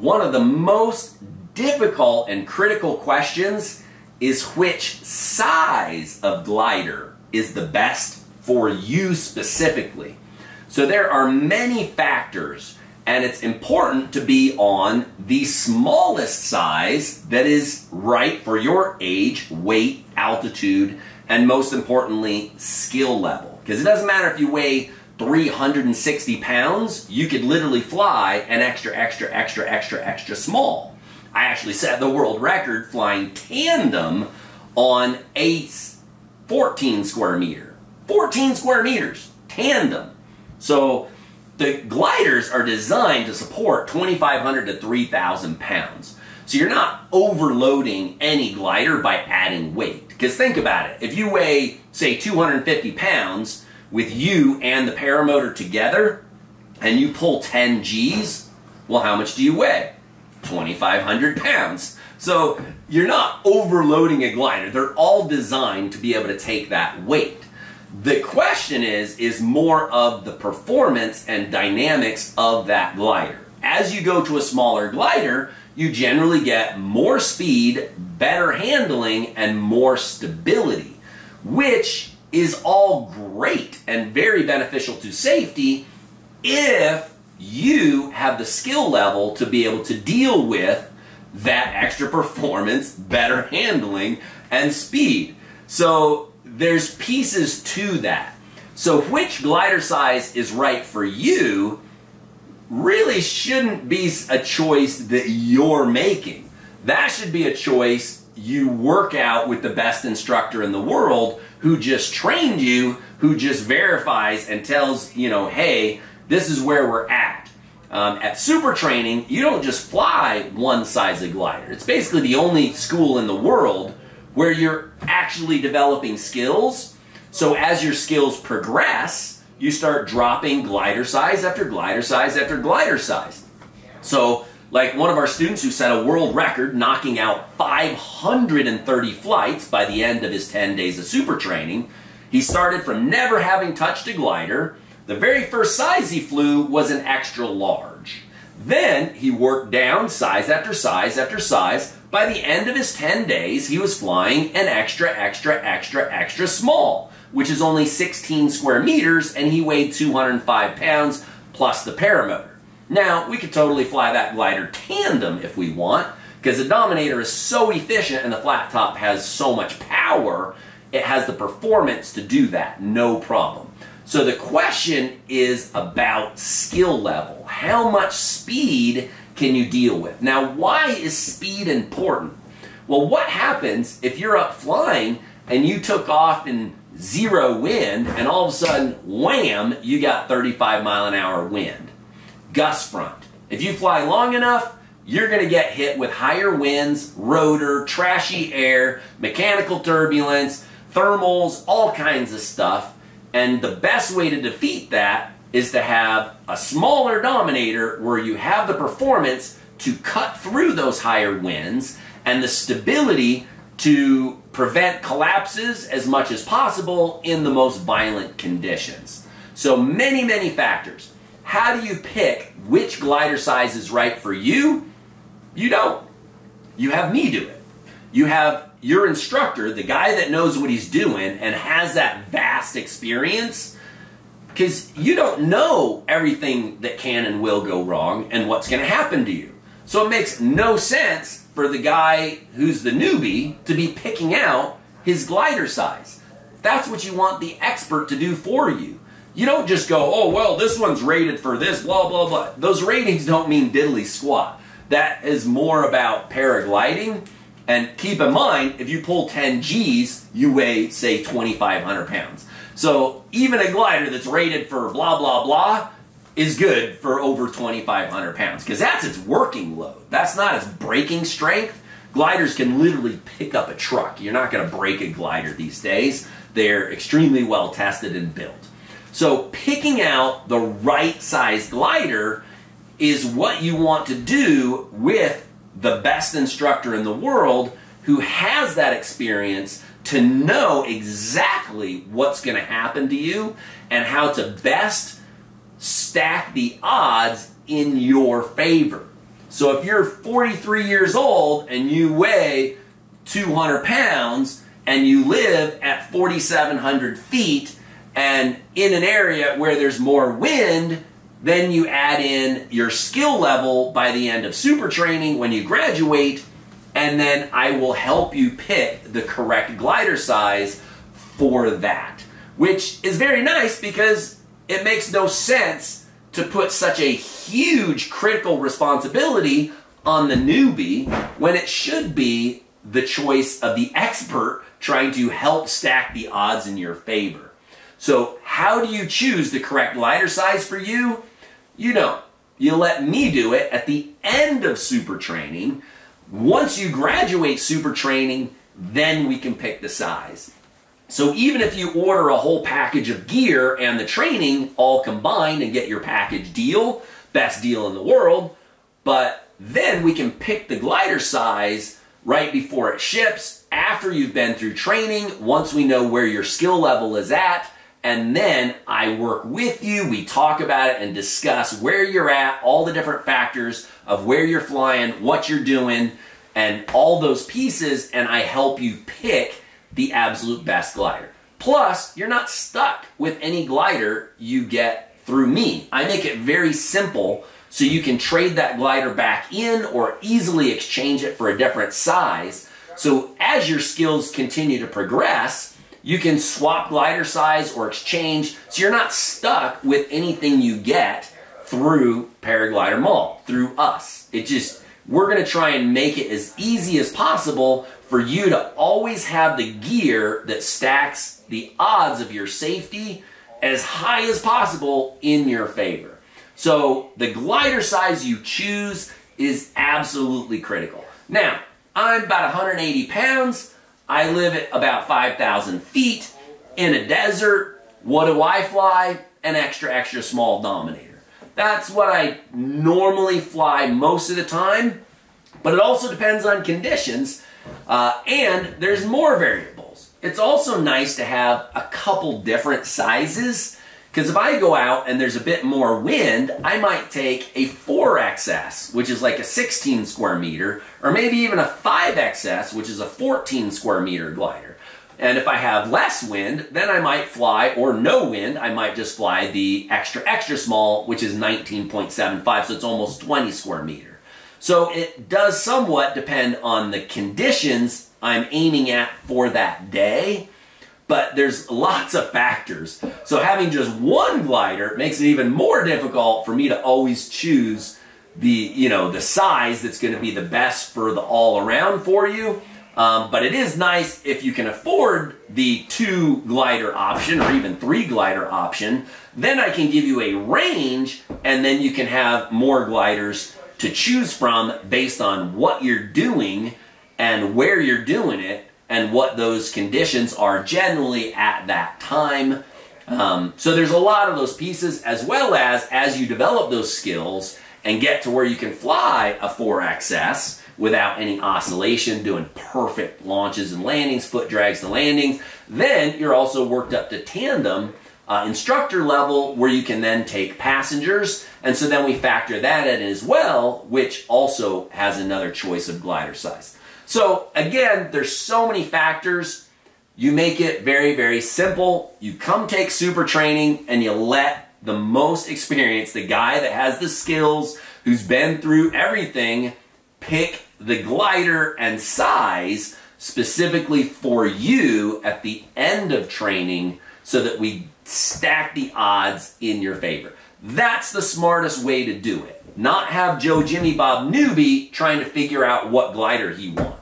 one of the most difficult and critical questions is which size of glider is the best for you specifically. So there are many factors and it's important to be on the smallest size that is right for your age, weight, altitude, and most importantly, skill level. Because it doesn't matter if you weigh 360 pounds, you could literally fly an extra, extra, extra, extra, extra small. I actually set the world record flying tandem on a 14 square meter. 14 square meters, tandem. So the gliders are designed to support 2,500 to 3,000 pounds. So you're not overloading any glider by adding weight. Because think about it, if you weigh, say, 250 pounds with you and the paramotor together, and you pull 10 Gs, well, how much do you weigh? 2,500 pounds. So you're not overloading a glider. They're all designed to be able to take that weight. The question is, is more of the performance and dynamics of that glider. As you go to a smaller glider, you generally get more speed, better handling, and more stability, which is all great and very beneficial to safety if you have the skill level to be able to deal with that extra performance, better handling, and speed. So there's pieces to that. So which glider size is right for you really shouldn't be a choice that you're making. That should be a choice you work out with the best instructor in the world who just trained you, who just verifies and tells, you know, hey, this is where we're at. Um, at super training, you don't just fly one size of glider. It's basically the only school in the world where you're actually developing skills. So as your skills progress, you start dropping glider size after glider size after glider size. So like one of our students who set a world record knocking out 530 flights by the end of his 10 days of super training, he started from never having touched a glider. The very first size he flew was an extra large. Then he worked down size after size after size by the end of his 10 days, he was flying an extra, extra, extra, extra small, which is only 16 square meters, and he weighed 205 pounds plus the paramotor. Now, we could totally fly that glider tandem if we want, because the Dominator is so efficient and the flat top has so much power, it has the performance to do that, no problem. So the question is about skill level. How much speed can you deal with? Now, why is speed important? Well, what happens if you're up flying and you took off in zero wind and all of a sudden, wham, you got 35 mile an hour wind? Gust front. If you fly long enough, you're going to get hit with higher winds, rotor, trashy air, mechanical turbulence, thermals, all kinds of stuff. And the best way to defeat that is to have a smaller dominator where you have the performance to cut through those higher winds and the stability to prevent collapses as much as possible in the most violent conditions. So many, many factors. How do you pick which glider size is right for you? You don't. You have me do it. You have your instructor, the guy that knows what he's doing and has that vast experience because you don't know everything that can and will go wrong and what's going to happen to you. So it makes no sense for the guy who's the newbie to be picking out his glider size. That's what you want the expert to do for you. You don't just go, oh, well, this one's rated for this, blah, blah, blah. Those ratings don't mean diddly squat. That is more about paragliding. And keep in mind, if you pull 10 Gs, you weigh, say, 2,500 pounds. So even a glider that's rated for blah, blah, blah is good for over 2,500 pounds because that's its working load. That's not its breaking strength. Gliders can literally pick up a truck. You're not going to break a glider these days. They're extremely well tested and built. So picking out the right size glider is what you want to do with the best instructor in the world who has that experience to know exactly what's going to happen to you and how to best stack the odds in your favor. So if you're 43 years old and you weigh 200 pounds and you live at 4,700 feet and in an area where there's more wind, then you add in your skill level by the end of super training when you graduate, and then I will help you pick the correct glider size for that. Which is very nice because it makes no sense to put such a huge critical responsibility on the newbie when it should be the choice of the expert trying to help stack the odds in your favor. So, how do you choose the correct glider size for you? You don't. You let me do it at the end of super training. Once you graduate super training, then we can pick the size. So even if you order a whole package of gear and the training all combined and get your package deal, best deal in the world, but then we can pick the glider size right before it ships, after you've been through training, once we know where your skill level is at, and then I work with you, we talk about it and discuss where you're at, all the different factors of where you're flying, what you're doing, and all those pieces, and I help you pick the absolute best glider. Plus, you're not stuck with any glider you get through me. I make it very simple so you can trade that glider back in or easily exchange it for a different size. So as your skills continue to progress, you can swap glider size or exchange so you're not stuck with anything you get through Paraglider Mall, through us. It just, we're to try and make it as easy as possible for you to always have the gear that stacks the odds of your safety as high as possible in your favor. So the glider size you choose is absolutely critical. Now, I'm about 180 pounds. I live at about 5,000 feet in a desert. What do I fly? An extra, extra small Dominator. That's what I normally fly most of the time, but it also depends on conditions, uh, and there's more variables. It's also nice to have a couple different sizes because if I go out and there's a bit more wind, I might take a 4XS, which is like a 16 square meter, or maybe even a 5XS, which is a 14 square meter glider. And if I have less wind, then I might fly, or no wind, I might just fly the extra, extra small, which is 19.75, so it's almost 20 square meter. So it does somewhat depend on the conditions I'm aiming at for that day but there's lots of factors. So having just one glider makes it even more difficult for me to always choose the, you know, the size that's going to be the best for the all around for you. Um, but it is nice if you can afford the two glider option or even three glider option, then I can give you a range and then you can have more gliders to choose from based on what you're doing and where you're doing it and what those conditions are generally at that time. Um, so there's a lot of those pieces, as well as as you develop those skills and get to where you can fly a 4XS without any oscillation, doing perfect launches and landings, foot drags to landings, then you're also worked up to tandem uh, instructor level where you can then take passengers. And so then we factor that in as well, which also has another choice of glider size. So again, there's so many factors. You make it very, very simple. You come take super training and you let the most experienced, the guy that has the skills, who's been through everything, pick the glider and size specifically for you at the end of training so that we stack the odds in your favor. That's the smartest way to do it. Not have Joe Jimmy Bob newbie trying to figure out what glider he wants.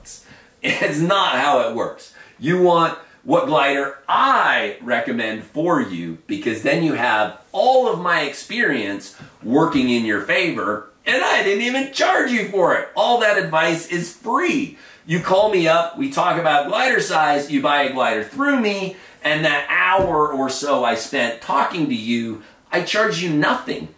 It's not how it works. You want what glider I recommend for you because then you have all of my experience working in your favor and I didn't even charge you for it. All that advice is free. You call me up, we talk about glider size, you buy a glider through me, and that hour or so I spent talking to you, I charge you nothing.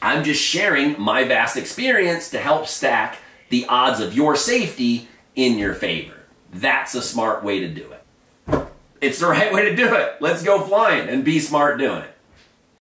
I'm just sharing my vast experience to help stack the odds of your safety in your favor. That's a smart way to do it. It's the right way to do it. Let's go flying and be smart doing it.